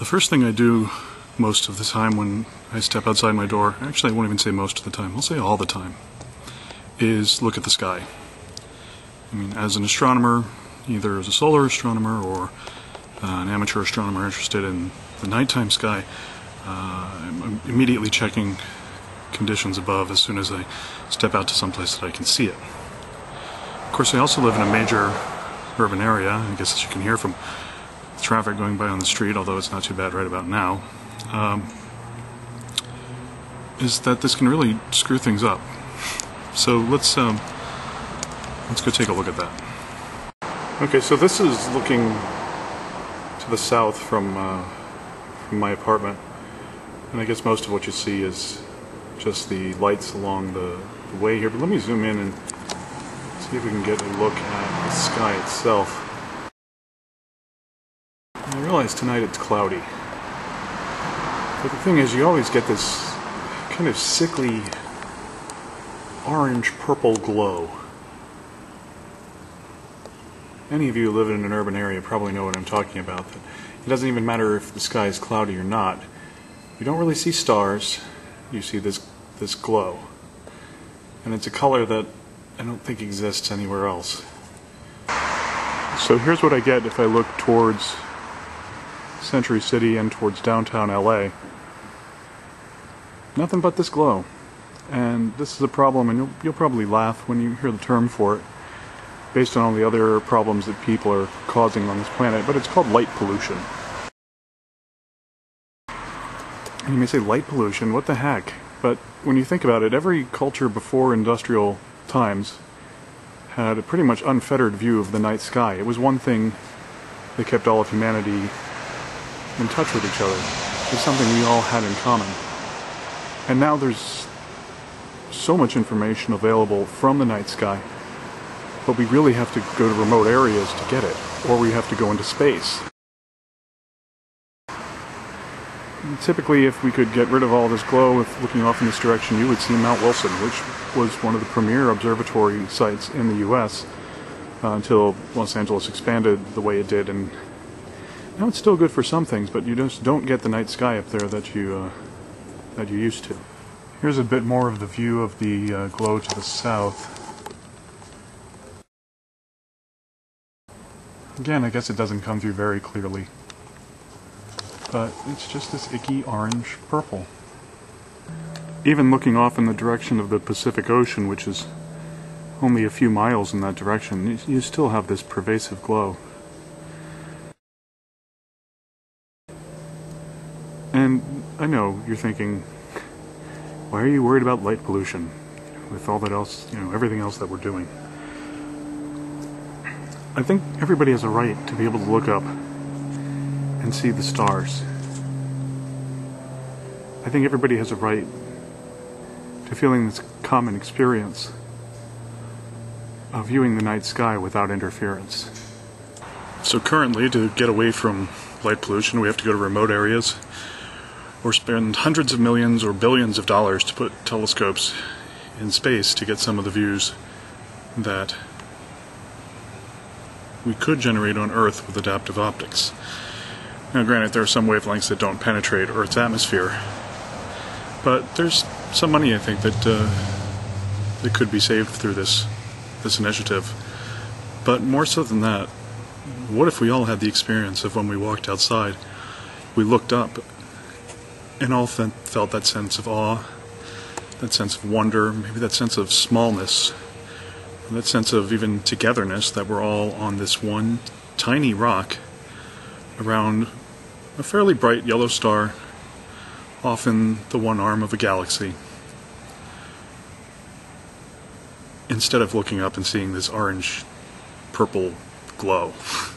The first thing I do most of the time when I step outside my door, actually I won't even say most of the time, I'll say all the time, is look at the sky. I mean, as an astronomer, either as a solar astronomer or uh, an amateur astronomer interested in the nighttime sky, uh, I'm immediately checking conditions above as soon as I step out to some place that I can see it. Of course, I also live in a major urban area, I guess as you can hear from traffic going by on the street, although it's not too bad right about now, um, is that this can really screw things up. So let's um, let's go take a look at that. Okay, so this is looking to the south from uh, from my apartment, and I guess most of what you see is just the lights along the, the way here. But let me zoom in and see if we can get a look at the sky itself. I realize tonight it's cloudy. But the thing is, you always get this kind of sickly orange purple glow. Any of you who live in an urban area probably know what I'm talking about. That it doesn't even matter if the sky is cloudy or not. You don't really see stars. You see this this glow. And it's a color that I don't think exists anywhere else. So here's what I get if I look towards Century City and towards downtown LA. Nothing but this glow. And this is a problem, and you'll, you'll probably laugh when you hear the term for it, based on all the other problems that people are causing on this planet, but it's called light pollution. And you may say, light pollution? What the heck? But when you think about it, every culture before industrial times had a pretty much unfettered view of the night sky. It was one thing that kept all of humanity in touch with each other. It's something we all had in common. And now there's so much information available from the night sky, but we really have to go to remote areas to get it, or we have to go into space. Typically, if we could get rid of all this glow with looking off in this direction, you would see Mount Wilson, which was one of the premier observatory sites in the U.S. Uh, until Los Angeles expanded the way it did and now it's still good for some things, but you just don't get the night sky up there that you uh, that you used to. Here's a bit more of the view of the uh, glow to the south. Again, I guess it doesn't come through very clearly, but it's just this icky orange purple. Even looking off in the direction of the Pacific Ocean, which is only a few miles in that direction, you still have this pervasive glow. And I know you're thinking, why are you worried about light pollution with all that else, you know, everything else that we're doing? I think everybody has a right to be able to look up and see the stars. I think everybody has a right to feeling this common experience of viewing the night sky without interference. So currently, to get away from light pollution, we have to go to remote areas or spend hundreds of millions or billions of dollars to put telescopes in space to get some of the views that we could generate on Earth with adaptive optics. Now, granted, there are some wavelengths that don't penetrate Earth's atmosphere, but there's some money I think that uh, that could be saved through this this initiative. But more so than that, what if we all had the experience of when we walked outside, we looked up and all felt that sense of awe, that sense of wonder, maybe that sense of smallness, that sense of even togetherness that we're all on this one tiny rock around a fairly bright yellow star, often the one arm of a galaxy. Instead of looking up and seeing this orange purple glow.